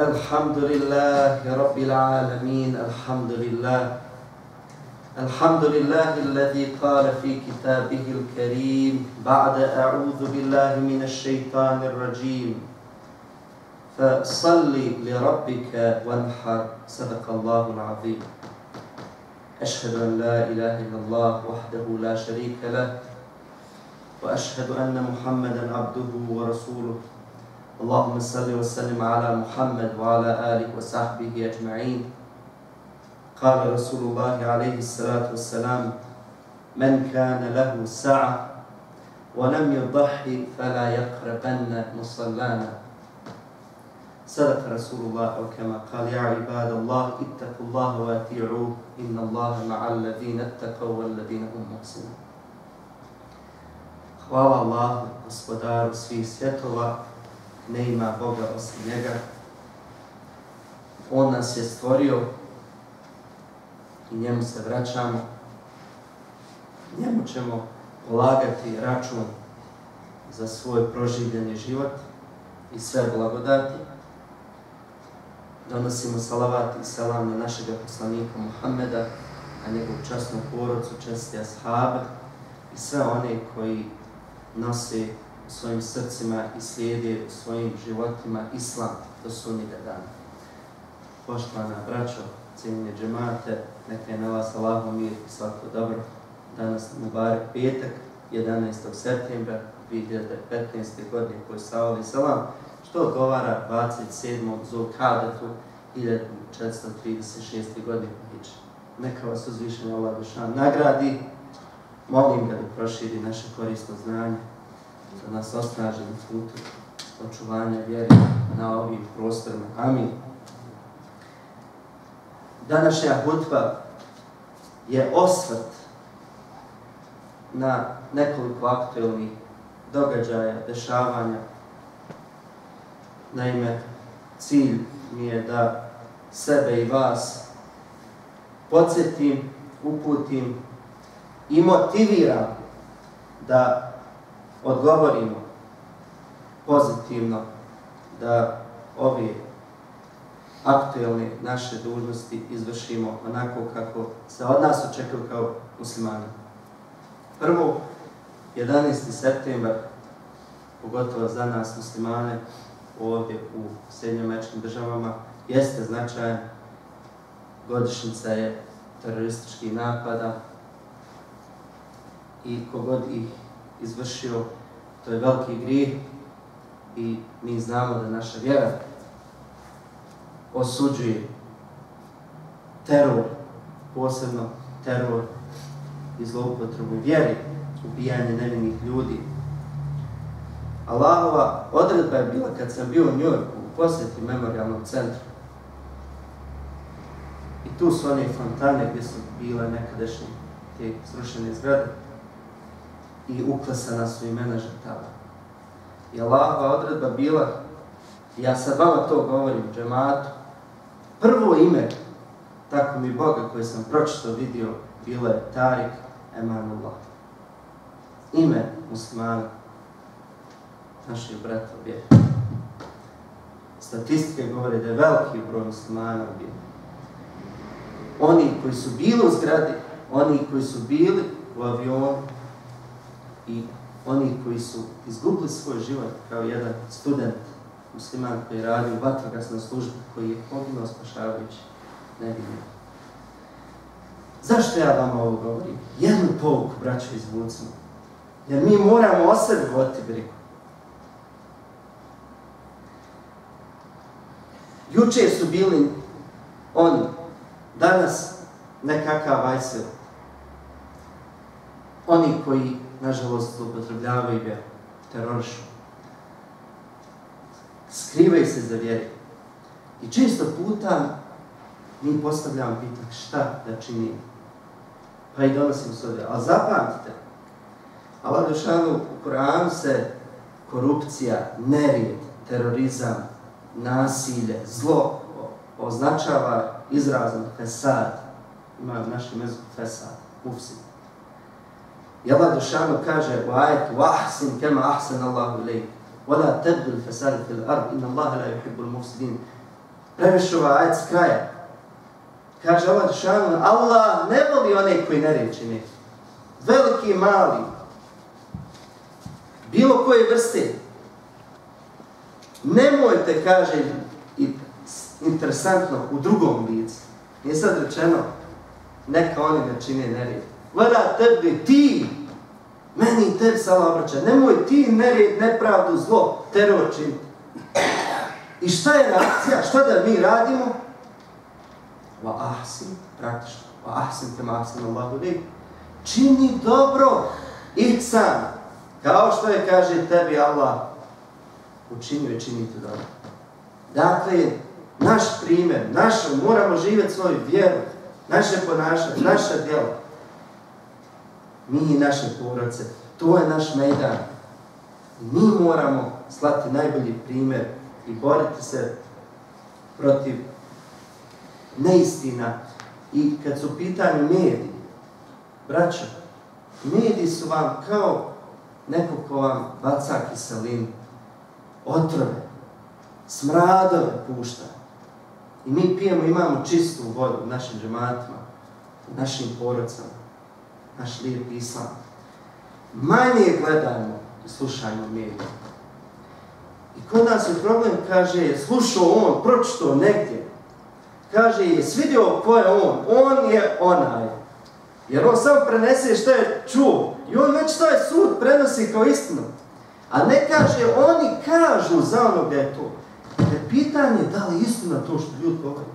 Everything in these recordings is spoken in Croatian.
الحمد لله رب العالمين الحمد لله الحمد لله الذي قال في كتابه الكريم بعد أعوذ بالله من الشيطان الرجيم. فصل لربك وانحر صدق الله العظيم. أشهد أن لا إله إلا الله وحده لا شريك له وأشهد أن محمدا عبده ورسوله. اللهم صل وسلم على محمد وعلى آله وصحبه أجمعين. قال رسول الله عليه الصلاة والسلام من كان له سعة ولم يضحي فلا يقربن مصلانا. صدق رسول الله أو كما قال يا عباد الله اتقوا الله واتيعوه إن الله مع الذين اتقوا والذين هم محسنون. Hvala Allahu, gospodaru svih svjetova, ne ima Boga osim njega. On nas je stvorio i njemu se vraćamo. Njemu ćemo polagati račun za svoj proživljeni život i sve blagodati. Donosimo salavat i salam na našeg poslanika Muhammeda, na njegovu časnu porodcu, česti ashaba i sve one koji nose svojim srcima i slijede u svojim životima islam do sunnjega dana. Poštovana braćo, cijenje džemate, neka je na vas Allahom mir i svako dobro. Danas Mubarek petak, 11. septembra 2015. godine koji savali salam, što odgovara 27. Zulkadetu 1436. godine priče. Neka vas uzvišenje Allah Dušan nagradi, molim ga da proširi naše korisno znanje, da nas osnaži na putu očuvanja vjere na ovim prostorima. Amin. Današnja hutba je osvrt na nekoliko aktualnih događaja, dešavanja. Naime, cilj mi je da sebe i vas podsjetim, uputim i motiviram da odgovorimo pozitivno da ove aktualne naše dužnosti izvršimo onako kako se od nas očekuju kao muslimani. Prvo, 11. septembar, pogotovo za nas muslimane ovdje u Sjednjomečkim državama, jeste značajan. Godišnjica je terorističkih napada i kogod ih izvršio, to je veliki grijeh i mi znamo da naša vjera osuđuje teror, posebno teror i zloupotrebu vjeri, ubijanje nevinih ljudi. Allahova odredba je bila kad sam bio u Njujorku u posjeti memorialnom centru. I tu su one fontane gdje su bile nekadašnje te srušene zgrade i uklesana su imena žrtava. I Allahova odredba bila, ja sad vama to govorim, džematu, prvo ime, tako mi Boga koji sam pročito vidio, bilo je Tarik Emanullah. Ime muslimana, naših brata vjeri. Statistike govore da je veliki broj muslimana ubijen. Oni koji su bili u zgradi, oni koji su bili u avionu i oni koji su izgubili svoj život kao jedan student musliman koji radi u vatrogasnoj službi, koji je poginuo spašavajući nevinu. Zašto ja vam ovo govorim? Jednu pouku, braćo, izvucimo. Jer mi moramo o sebi voditi. Juče su bili oni, danas nekakav vajsel. Oni koji, nažalost, upotrebljavaju vjeru, terorišu. Skrivaju se za vjeru. I često puta mi postavljamo pitak šta da činimo. Pa i donosimo se ovdje. Ali zapamtite, Allah Dušanu u Koranu se korupcija, nerijed, terorizam, nasilje, zlo označava izrazom fesad. Ima u našem jeziku fesad, ufsid. I Allah Dušanu kaže u ajetu Ahsin kema ahsan Allahu ilaih. Vala tebdu l-fasad fil ard. Inna Allahe la yuhibbu l-mufsidin. Preveš ovaj ajet s kraja. Kaže Allah Dušanu Allah ne voli one koji ne reči ne. Veliki i mali. Bilo koje vrste. Nemojte, kaže, i interesantno, u drugom licu. Nije sad rečeno, neka oni ne čine nerijed Vada tebi, ti, meni tebi sala obraća, nemoj ti nerijed, nepravdu, zlo, teror činiti. I šta je reakcija? Šta da mi radimo? Va ahsin, praktično. Va ahsin te ahsin Allahu Čini dobro, ihsan. Kao što je kaže tebi Allah, učinio i činite dobro. Dakle, naš primjer, naš, moramo živjeti svoju vjeru, naše ponašanje, naša djela. Mi i naše porodce, to je naš mejdan. Mi moramo slati najbolji primjer i boriti se protiv neistina. I kad su u pitanju mediji, braćo, mediji su vam kao neko ko vam baca kiselinu, otrove, smradove pušta. I mi pijemo, imamo čistu vodu u našim džematima, u našim porodcama, naš lijep islam. Manje gledajmo i slušajmo medije. I kod nas je problem, kaže, je slušao on, pročito negdje. Kaže, je svidio ko je on, on je onaj. Jer on samo prenese što je čuo. I on već taj sud prenosi kao istinu. A ne kaže, oni kažu za ono gdje je to. Je pitanje da li istina to što ljudi govori.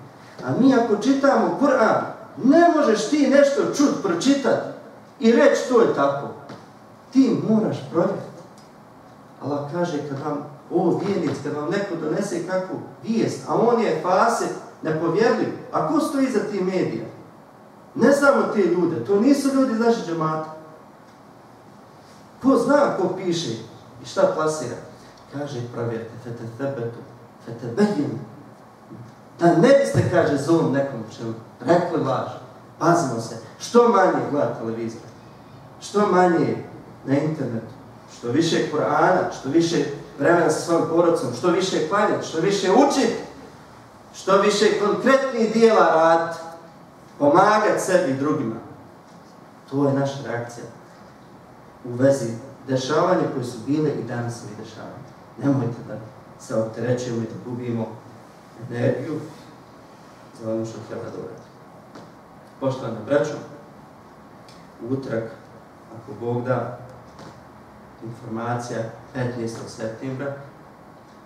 A mi ako čitamo Kur'an, ne možeš ti nešto čut, pročitati i reći to je tako. Ti moraš provjeriti. Allah kaže kad vam o vjernic, kad vam neko donese kakvu vijest, a on je fase nepovjerljiv, a ko stoji za ti medija? Ne znamo te ljude, to nisu ljudi iz naše džemata. Ko zna ko piše i šta plasira? Kaže, provjerite, fete tebetu, fete. Da ne biste, kaže, zon nekom čemu, rekli laž. Pazimo se, što manje gleda televizor, što manje na internetu, što više Korana, što više vremena sa svojom porodcom, što više klanjati, što više učiti, što više konkretnih dijela raditi, pomagati sebi i drugima. To je naša reakcija u vezi dešavanja koje su bile i danas su i dešavanja. Nemojte da se opterećujemo i da gubimo energiju za ono što treba da uradimo. Poštovane braćo, utrak, ako Bog da, informacija 15. septembra,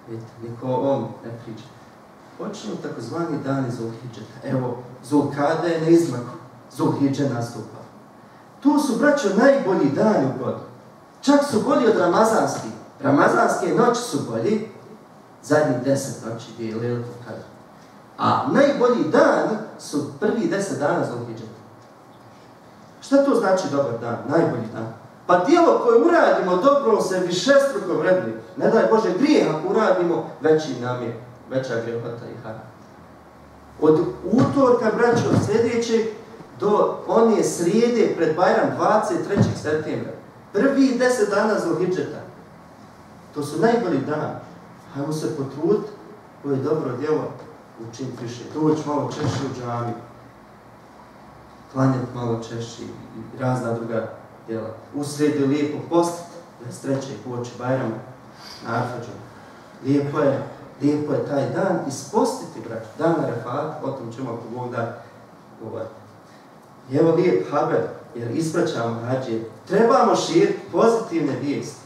vidite, niko o ovom ne priča. Počinju takozvani dani Zulhidžeta. Evo, Zulkada je na izmaku, Zulhidže nastupa. Tu su, braćo, najbolji dani u godinu. Čak su bolji od Ramazanskih. Ramazanske noći su bolji, zadnjih deset noći dijeli kada. A najbolji dan su prvi deset dana Zulhidžeta. Šta to znači dobar dan, najbolji dan? Pa dijelo koje uradimo dobro se višestruko vredni. Ne daj Bože grijeh ako uradimo, veći nam je, veća grehota i hara. Od utorka, braćo, sljedećeg do je srijede pred Bajram 23. septembra. Prvi deset dana Zlohidžeta. To su najbolji dan. Hajmo se potrud, koje je dobro djelo, učiniti više. Doći malo češće u džami, klanjati malo češće i razna druga djela. U sredi lijepo postiti, 23. poči Bajrama na Arfađu. Lijepo je, lijepo je taj dan ispostiti, brać, dan na refat, o tom ćemo ako Bog da govoriti. Evo lijep haber, jer ispraćamo hađe. Trebamo širiti pozitivne vijesti.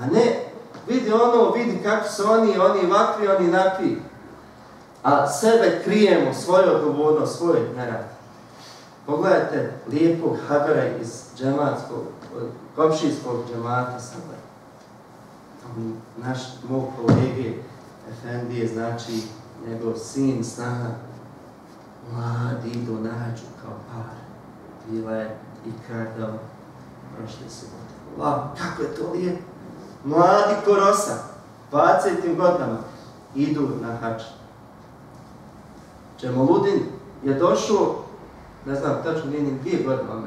A ne, vidi ono, vidi kako su oni, oni vakvi, oni nakvi. A sebe krijemo, svoju odgovornost, svoj nerad. Pogledajte lijepog habera iz džematskog, komšijskog džemata sada. Naš, mog kolege Efendije, znači njegov sin, snaha, mladi idu nađu kao par. Bila je i kardao prošle subote. Wow, kako je to lijep. Mladi korosa, 20. godinama, idu na hač. Čemoludin je došao ne znam, tačno nije ni dvije godine u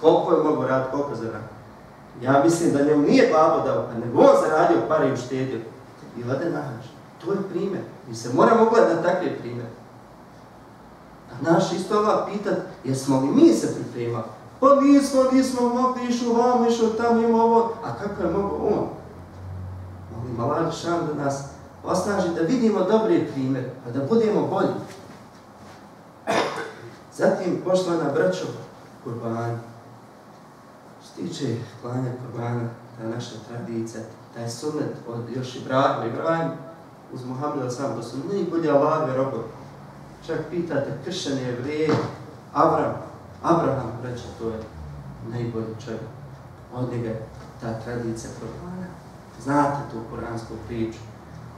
Koliko je mogo raditi, koliko? Ja mislim da njemu nije babo dao, a nego on zaradio pare i uštedio. I ode. To je primjer. Mi se moramo gledati na takve primjere. A naš isto Allah pitat, jesmo li mi se pripremali? Pa nismo, nismo mogli, išli vam, išli tamo, ima ovo. A kako je mogo on? Molim Allah da nas osnaži, da vidimo dobre primjere, pa da budemo bolji. Zatim, poštovana braćo, kurbani. Što tiče klanja kurbana, ta naša tradicija, taj sunnet od još Ibrahima, Ibrahim uz Muhammeda sam, to su najbolje Allahove robovi. Čak pitate kršćane jevrije, Avram, Abraham, reče, to je najbolji čovjek. Od njega ta tradicija kurbana. Znate tu kuransku priču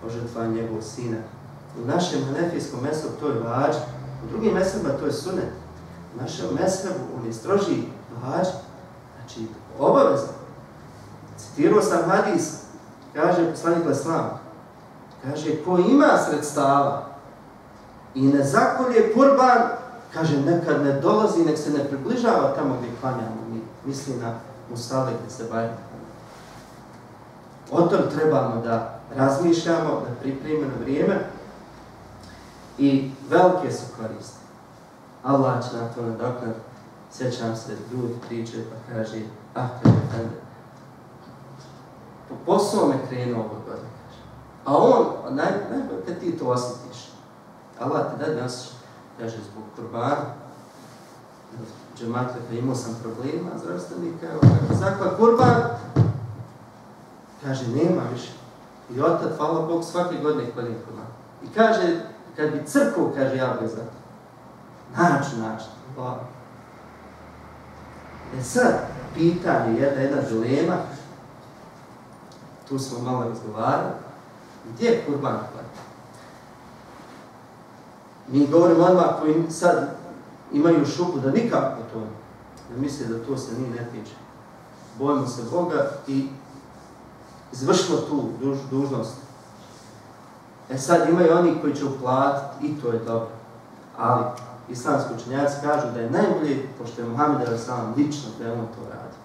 o žrtvanju njegovog sina. U našem hanefijskom mesu to je vađa, u drugim mesama to je sunet. U našem mesebu on je stroži vađa, znači obavezno. Citirao sam hadis, kaže poslanik Leslam, kaže ko ima sredstava i ne zakolje kurban, kaže nekad ne dolazi, nek se ne približava tamo gdje klanjamo mi, misli na Musale gdje se bajamo. O tom trebamo da razmišljamo, da pripremimo vrijeme i velike su koriste. Allah će na to nadoknat. Sjećam se, ljudi priče pa kaže, ah, Fende, po posao me krenuo ovog godine, kaže. A on, naj, najbolje ti to osjetiš, Allah te da nas, kaže, zbog kurbana, pa imao sam problema zdravstvenika, zakla kurban, kaže, nema više. I otad, hvala Bog, svake godine kvalim kurban. I kaže, kad bi crkvu, kaže, ja bi za to. Način, način, hvala. E sad, pitanje, jedna, jedna dilema, tu smo malo razgovarali, gdje je kurban klati? Mi govorimo odmah koji sad imaju šupu da nikako to ne misle da to se nije ne tiče. Bojimo se Boga i izvršimo tu duž, dužnost. E sad imaju oni koji će uplatiti i to je dobro. Ali islamski učenjaci kažu da je najbolje, pošto je Muhammed al lično on to radi.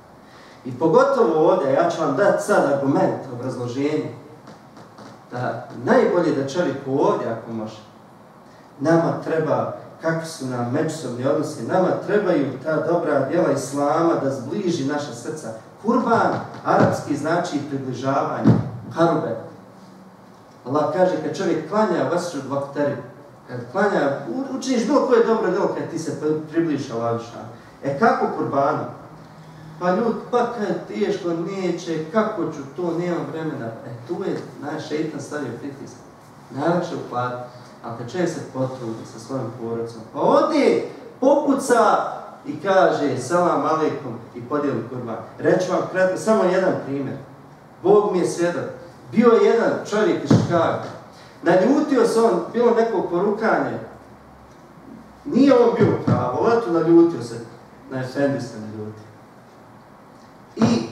I pogotovo ovdje, ja ću vam dati sad argument, obrazloženje, da najbolje da čovjek ovdje, ako može, nama treba, kakvi su nam međusobni odnosi, nama trebaju ta dobra djela Islama da zbliži naša srca. Kurban, arapski znači približavanje, karube. Allah kaže, kad čovjek klanja, vas ću dvakteri, kad klanja, učiniš bilo koje dobro djelo kad ti se približiš Allah E kako kurbanu? Pa ljud, pa kad teško neće, kako ću to, nemam vremena. E tu je naš šeitan stavio pritisak. Najlakše uplatiti. A kad čovjek se potrudi sa svojom porodicom, pa odi, popuca i kaže salam alaikum i podijeli kurban. Reću vam kratko, samo jedan primjer. Bog mi je svjedok. Bio je jedan čovjek iz Chicago. Naljutio se on, bilo neko porukanje. Nije on bio pravo, naljutio se. Na Efendi se naljutio. I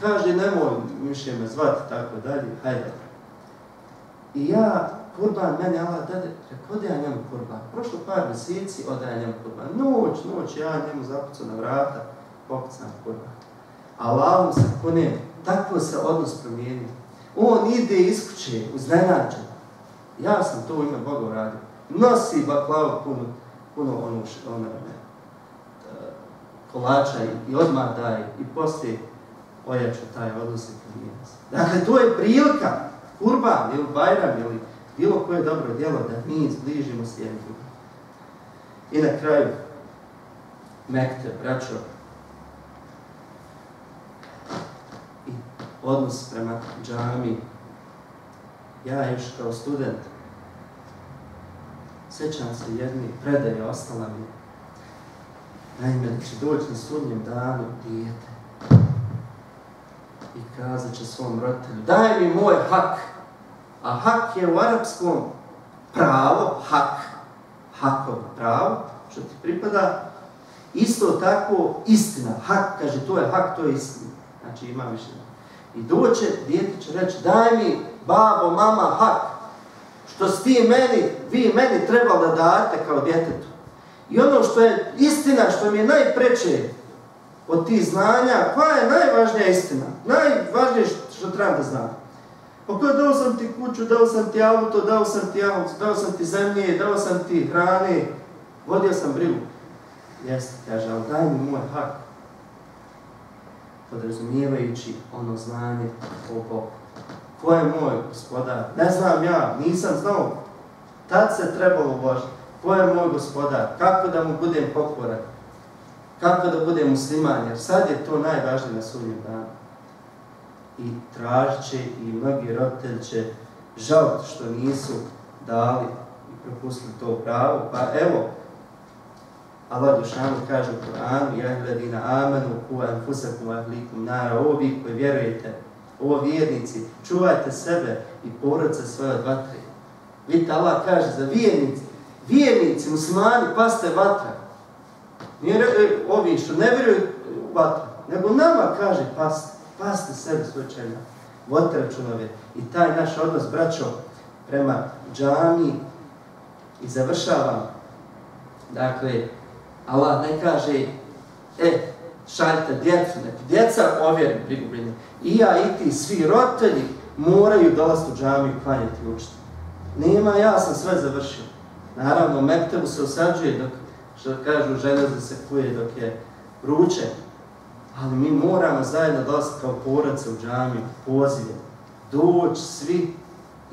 kaže, nemoj više me zvati, tako dalje, hajde. I ja, kurban, meni Allah dade, rekao, ode ja njemu kurban. Prošlo par mjeseci, ode ja njemu kurban. Noć, noć, ja njemu zapucao na vrata, pokucam kurban. Allahom se kunem, tako se odnos promijenio. On ide iz kuće, uznenađen. Ja sam to u ime Boga uradio. Nosi baklavu puno, puno ono, ono, ono, kolača i, i odmah daje i poslije ojača taj odnos i klijenac. Dakle, to je prilika, kurban ili bajram ili bilo koje dobro djelo da mi zbližimo s jednim I na kraju, mekte, braćo, i odnos prema džami. Ja još kao student sećam se jedni predaje ostala mi Naime, da će doći na sudnjem danu dijete i kazat će svom roditelju, daj mi moj hak. A hak je u arapskom pravo, hak, hakov pravo, što ti pripada. Isto tako istina, hak, kaže, to je hak, to je istina. Znači ima više. I doće, dijete će reći, daj mi, babo, mama, hak, što si ti meni, vi meni trebali da date kao djetetu. I ono što je istina, što mi je najpreče od tih znanja, koja je najvažnija istina? Najvažnije što trebam da znam. Kada dao sam ti kuću, dao sam ti auto, dao sam ti auto, dao sam ti zemlje, dao sam ti hrane, vodio sam brigu. Jeste, kaže, ali daj mi moj hak. Podrazumijevajući ono znanje o Bogu. Ko je moj gospodar? Ne znam ja, nisam znao. Tad se trebalo Božiti. Ko je moj gospodar? Kako da mu budem pokoran? Kako da budem musliman? Jer sad je to najvažnije na sudnjem danu. I tražit će i mnogi roditelji će žaliti što nisu dali i propustili to pravo. Pa evo, Allah Dušanu kaže u Koranu, ja gledina amenu, ku anfusakum ahlikum nara, ovo vi koji vjerujete, ovo vjernici, čuvajte sebe i porodce svoje od vatre. Vidite, Allah kaže za vjernici, vjernici, muslimani, paste vatra. Nije e, ovi što ne vjeruju u nego nama kaže paste, paste sebe slučajno. Vodite računove. I taj naš odnos, braćo, prema džami i završavam. Dakle, Allah ne kaže, e, šaljite djecu, djeca ovjeri prigubljenje. I ja i ti, svi roditelji, moraju dolaziti u džamiju i klanjati učiti. Nema, ja sam sve završio. Naravno, Mektebu se osađuje dok, što kažu, železe se kuje dok je vruće. Ali mi moramo zajedno dolaziti kao porodce u džamiju, pozive. Doći svi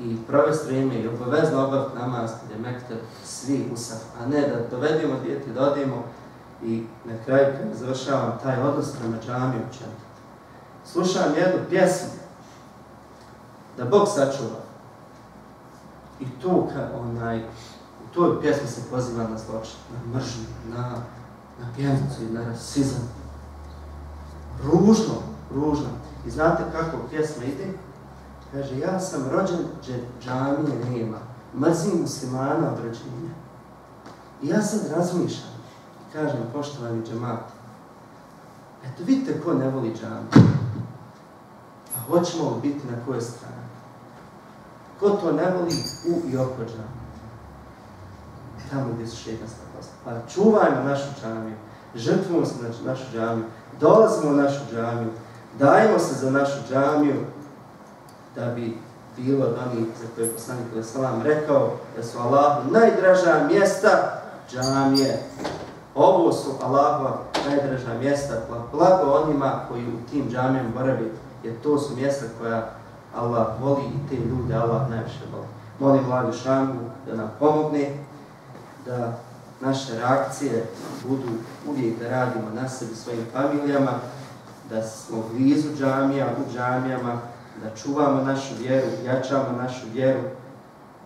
i provesti vrijeme i obavezno obaviti namaz Mekteb svi usaf. A ne da dovedimo djeti, da odimo i na kraju kad završavam taj odnos prema džamiju učenju. Slušam jednu pjesmu da Bog sačuva. I kad onaj, u toj pjesmi se poziva na zločin, na mržnju, na, na genocid, na rasizam. Ružno, ružno. I znate kako pjesma ide? Kaže, ja sam rođen, džamije nema. Mrzim muslimana od rođenja. I ja sad razmišljam kažem, poštovani džemat, eto vidite ko ne voli džamiju. A hoćemo li biti na kojoj strani? Ko to ne voli u i oko džamije? Tamo gdje su šetanska posla. Pa čuvajmo našu džamiju, žrtvujemo se na našu džamiju, dolazimo u našu džamiju, dajmo se za našu džamiju, da bi bilo od onih za koje je poslanik Salam rekao da su Allahu najdraža mjesta džamije. Ovo su Allahova najdraža mjesta, blago onima koji u tim džamijama boravi, jer to su mjesta koja Allah voli i te ljude Allah najviše voli. Molim Vladu Šangu da nam pomogne, da naše reakcije budu uvijek da radimo na sebi svojim familijama, da smo blizu džamija, u džamijama, da čuvamo našu vjeru, jačamo našu vjeru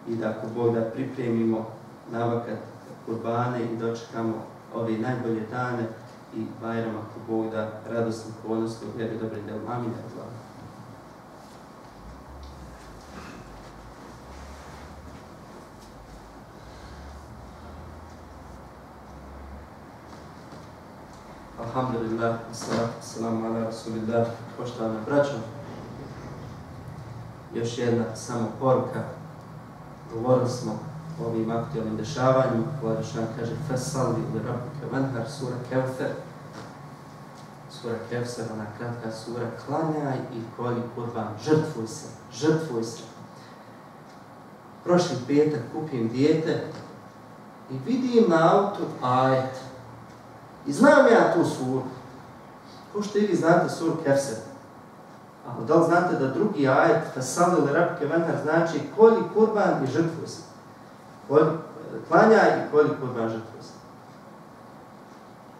i da ako Bog da pripremimo navakat kurbane i dočekamo ove najbolje dane i Bajram ako Bog da radosno, ponosno, vjeri, dobri del. Amin. Alhamdulillah, salamu ala rasulillah, poštovana braćo, još jedna samo poruka. Govorili smo o ovim aktualnim dešavanjima. Vladišan kaže Fesalli ili Rabbike Venhar, sura Kevfer. Sura Kevser, ona kratka sura, klanjaj i kolji kurban, žrtvuj se, žrtvuj se. Prošli petak kupim dijete i vidim na autu ajet. I znam ja tu suru. Ko što i vi znate suru Kevser? Ali da li znate da drugi ajet, Fasal ili Rabke Venhar, znači kolji kurban i žrtvu se. Klanjaj i kolji kurban žrtvu se.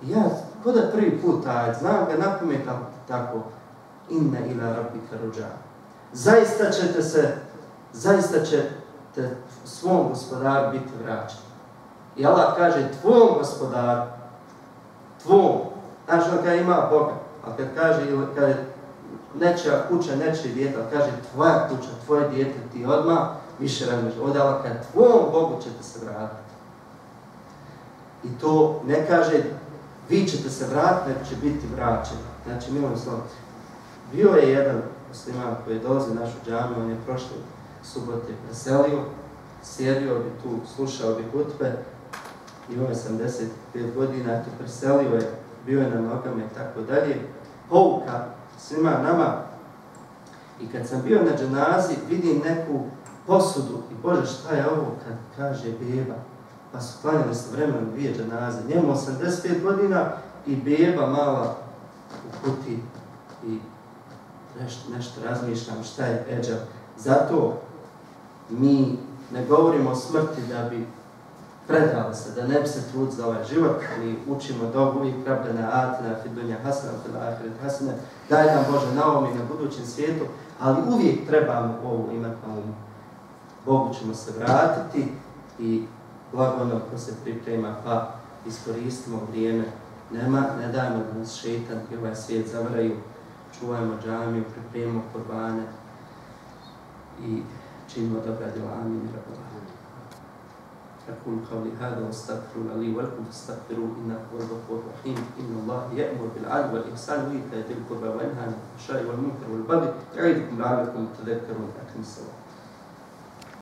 Ja, ko da prvi put ajet, znam ga napamet tako, inna ila rabbika ruđa. Zaista ćete se, zaista ćete svom gospodaru biti vraćani. I Allah kaže tvom gospodaru, tvom, znači on kada ima Boga, a kad kaže, kad je nečija kuća, nečije dijete, ali kaže tvoja kuća, tvoje dijete, ti odmah više razmiš. Ovdje Allah kaže, tvom Bogu ćete se vratiti. I to ne kaže, vi ćete se vratiti, nego će biti vraćeni. Znači, milom slovom. Bio je jedan musliman koji je dolazi našu džamiju, on je prošle subote preselio, sjedio bi tu, slušao bi hutbe, imao je 75 godina, eto, preselio je, bio je na nogama i tako dalje. Pouka svima nama I kad sam bio na dženazi, vidim neku posudu i Bože šta je ovo kad kaže beba. Pa su klanjali su vremenom dvije dženaze. Njemu 85 godina i beba mala u kuti i nešto, nešto razmišljam šta je eđel. Zato mi ne govorimo o smrti da bi predali se, da ne bi se trud za ovaj život, mi učimo dog uvijek rabbena atina fi dunja hasana, fi ahiret hasana, daj nam Bože na ovom i na budućem svijetu, ali uvijek trebamo ovo imati na umu. Bogu ćemo se vratiti i blago ono ko se priprema, pa iskoristimo vrijeme. Nema, ne dajmo da nas šetan i ovaj svijet zavraju, čuvajmo džamiju, pripremimo korbane i činimo dobra djela. Amin. أقول قولي هذا واستغفر الله لي ولكم فاستغفروه إنه هو الغفور الرحيم. إن الله يأمر بالعدل والإحسان وإيتاء ذي القربى وينهى عن الفحشاء والمنكر والبغي يعظكم لعلكم تذكرون أقم الصلاة.